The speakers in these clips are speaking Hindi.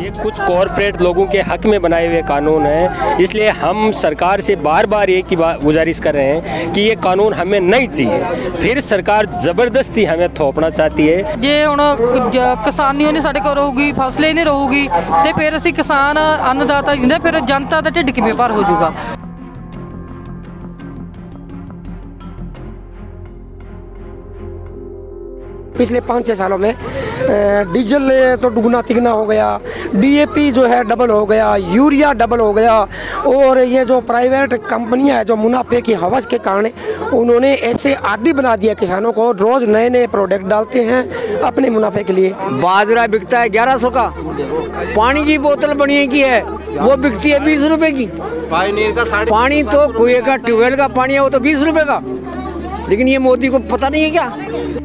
ये कुछ कॉरपोरेट लोगों के हक में बनाए हुए कानून हैं इसलिए हम सरकार से बार बार एक ही गुजारिश कर रहे हैं कि ये कानून हमें नहीं चाहिए फिर सरकार ज़बरदस्ती हमें थोपना चाहती है ਜੇ ਹੁਣ ਜ- ਕਿਸਾਨੀ ਉਹਨੇ ਸਾਡੇ ਕੋਲ ਰਹੂਗੀ ਫਸਲ ਹੀ ਨਹੀਂ ਰਹੂਗੀ ਤੇ ਫਿਰ ਅਸੀਂ ਕਿਸਾਨ ਅੰਨਦਾਤਾ ਜਿੰਦੇ ਫਿਰ ਜਨਤਾ ਦਾ ਢਿੱਡ ਕਿਵੇਂ ਭਰ ਹੋ ਜਾਊਗਾ पिछले पाँच छः सालों में डीजल तो दुगना तिगना हो गया, डीएपी जो है डबल हो गया, यूरिया डबल हो गया, और ये जो प्राइवेट कंपनियाँ हैं, जो मुनाफे की हवस के कारण उन्होंने ऐसे आदि बना दिया किसानों को, रोज़ नए नए प्रोडक्ट डालते हैं अपने मुनाफे के लिए। बाजरा बिकता है ग्यारह सौ का। पानी की बोतल बनिए की है, वो बिकती है बीस रुपए की। पानी तो कुएँ का ट्यूबवेल का पानी है, वो तो बीस रुपए का। लेकिन ये मोदी को पता नहीं है क्या?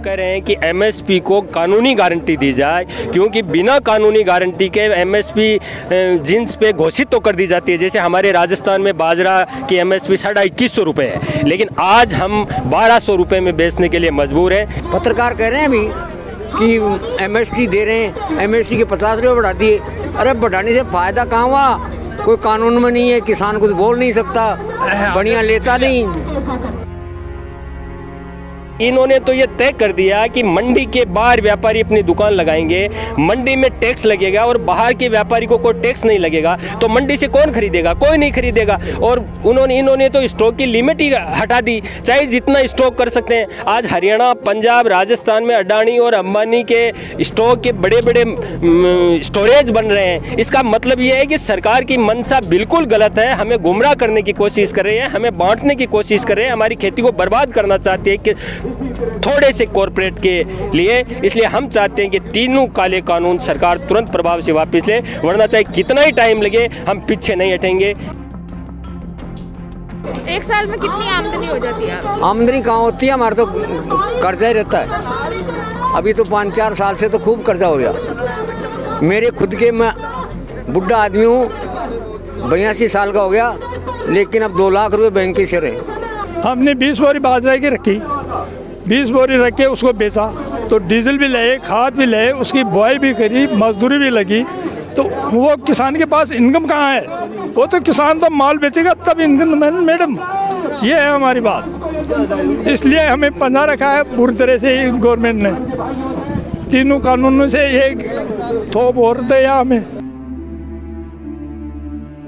कह रहे हैं कि एमएसपी को कानूनी गारंटी दी जाए क्योंकि बिना कानूनी गारंटी के एमएसपी जिन्स पे घोषित तो कर दी जाती है। जैसे हमारे राजस्थान में बाजरा की एमएसपी साढ़ा इक्कीस सौ रुपये है लेकिन आज हम बारह सौ रुपये में बेचने के लिए मजबूर हैं। पत्रकार कह रहे हैं अभी कि एमएसटी दे रहे हैं एमएसटी के पचास रुपये बढ़ा दिए। अरे बढ़ाने से फ़ायदा कहाँ हुआ? कोई कानून में नहीं है किसान कुछ बोल नहीं सकता बढ़िया लेता नहीं। इन्होंने तो ये तय कर दिया कि मंडी के बाहर व्यापारी अपनी दुकान लगाएँगे, मंडी में टैक्स लगेगा और बाहर के व्यापारी को कोई टैक्स नहीं लगेगा तो मंडी से कौन खरीदेगा, कोई नहीं खरीदेगा। और उन्होंने, इन्होंने तो स्टॉक की लिमिट ही हटा दी, चाहे जितना स्टॉक कर सकते हैं। आज हरियाणा, पंजाब, राजस्थान में अडानी और अंबानी के स्टॉक के बड़े बड़े स्टोरेज बन रहे हैं। इसका मतलब ये है कि सरकार की मंशा बिल्कुल गलत है। हमें गुमराह करने की कोशिश कर रही है, हमें बांटने की कोशिश कर रहे हैं। हमारी खेती को बर्बाद करना चाहती है थोड़े से कॉरपोरेट के लिए। इसलिए हम चाहते हैं कि तीनों काले कानून सरकार तुरंत प्रभाव से वापस ले वरना चाहे कितना ही टाइम लगे हम पीछे नहीं हटेंगे। एक साल में कितनी आमदनी हो जाती है? आमदनी कहाँ होती है? हमारा तो कर्जा ही रहता है। अभी तो पाँच चार साल से तो खूब कर्जा हो गया। मेरे खुद के मैं बुढ़ा आदमी हूँ बयासी साल का हो गया लेकिन अब दो लाख रुपए बैंक के से रहे हमने बीस बोरी बाजरा की रखी। बीस बोरी रख के उसको बेचा। तो डीजल भी ले खाद भी ले उसकी बुआई भी करी, मजदूरी भी लगी। तो वो किसान के पास इनकम कहाँ है? वो तो किसान तो माल बेचेगा, तब इनकम मैडम। ये है हमारी बात। इसलिए हमें पंजा रखा है पूरी तरह से गवर्नमेंट ने। तीनों कानूनों से एक थोप और दिया हमें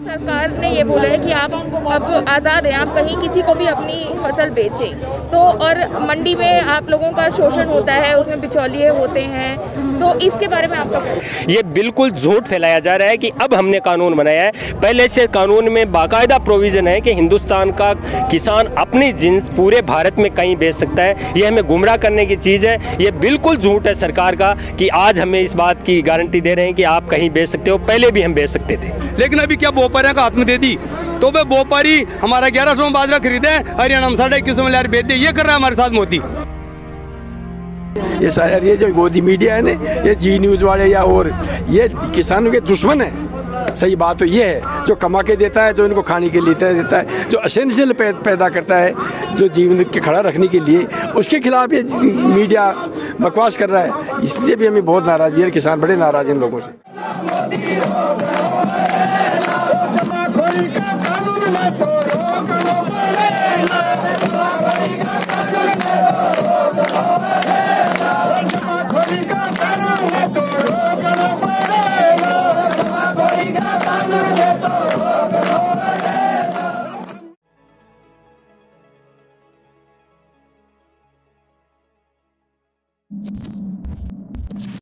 सरकार ने ये बोला है कि आप अब आज़ाद हैं आप कहीं किसी को भी अपनी फ़सल बेचें। तो और मंडी में आप लोगों का शोषण होता है उसमें बिचौलिए होते हैं। तो इसके बारे में आपका ये बिल्कुल झूठ फैलाया जा रहा है कि अब हमने कानून बनाया है। पहले से कानून में बाकायदा प्रोविज़न है कि हिंदुस्तान का किसान अपनी जिन्स पूरे भारत में कहीं बेच सकता है। ये हमें गुमराह करने की चीज़ है। ये बिल्कुल झूठ है सरकार का कि आज हमें इस बात की गारंटी दे रहे हैं कि आप कहीं बेच सकते हो पहले भी हम बेच सकते थे। लेकिन अभी क्या व्यापारियों का हाथ में दे दी। तो वे व्यापारी हमारा ग्यारह सौ में बाजरा खरीदे, हरियाणा में साढ़े इक्कीस सौ बेच दे। ये कर रहा है हमारे साथ मोदी। ये शायद ये जो गोदी मीडिया है ना, ये जी न्यूज़ वाले या और, ये किसानों के दुश्मन है। सही बात तो ये है, जो कमा के देता है, जो इनको खाने के लिए देता है जो असेंशियल पैदा करता है, जो जीवन के खड़ा रखने के लिए, उसके खिलाफ ये मीडिया बकवास कर रहा है। इसलिए भी हमें बहुत नाराज़गी है किसान बड़े नाराज़ हैं इन लोगों से। よし!